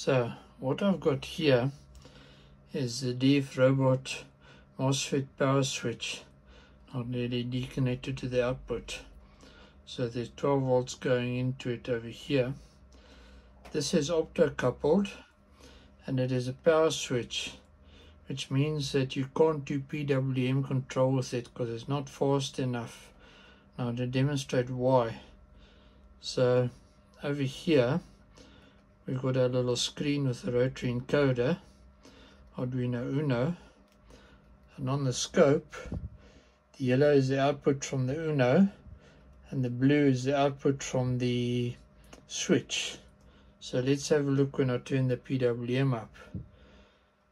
So what I've got here is the DF Robot MOSFET power switch not LED connected to the output. So there's 12 volts going into it over here. This is opto-coupled and it is a power switch which means that you can't do PWM control with it because it's not fast enough. Now to demonstrate why. So over here we've got our little screen with a rotary encoder, Arduino Uno, and on the scope the yellow is the output from the Uno and the blue is the output from the switch. So let's have a look when I turn the PWM up.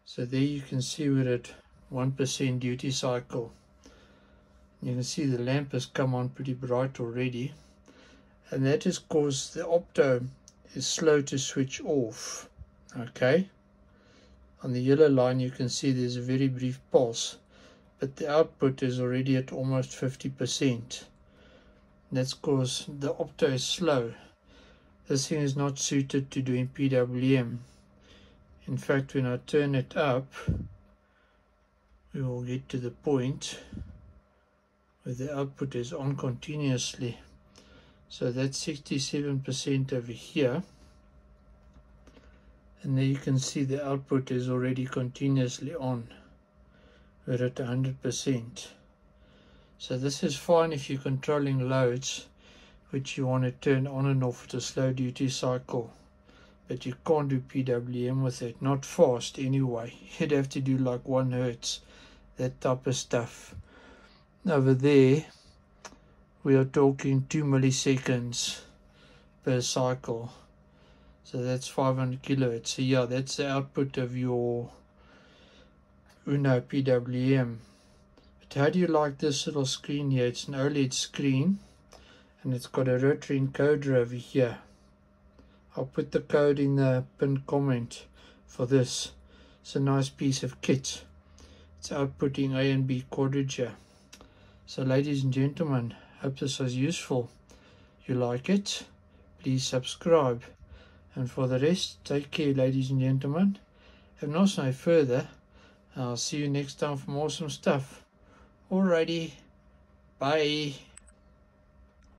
So there you can see we're at 1% duty cycle. You can see the lamp has come on pretty bright already. And that is caused the opto is slow to switch off. Okay. On the yellow line you can see there's a very brief pulse. But the output is already at almost 50%. That's because the opto is slow. This thing is not suited to doing PWM in fact when I turn it up we will get to the point where the output is on continuously so that's 67% over here. And there you can see the output is already continuously on. We're at 100% so this is fine if you're controlling loads which you want to turn on and off at a slow duty cycle. But you can't do PWM with it. Not fast anyway. You'd have to do like one hertz that type of stuff. Over there we are talking two milliseconds per cycle so that's 500 kilohertz so yeah that's the output of your Uno PWM but how do you like this little screen here it's an OLED screen and it's got a rotary encoder over here I'll put the code in the pinned comment for this. It's a nice piece of kit. It's outputting A and B quadrature. So ladies and gentlemen, hope this was useful. You like it? Please subscribe. And for the rest, take care ladies and gentlemen. If not no further, I'll see you next time for more awesome stuff. Alrighty, bye.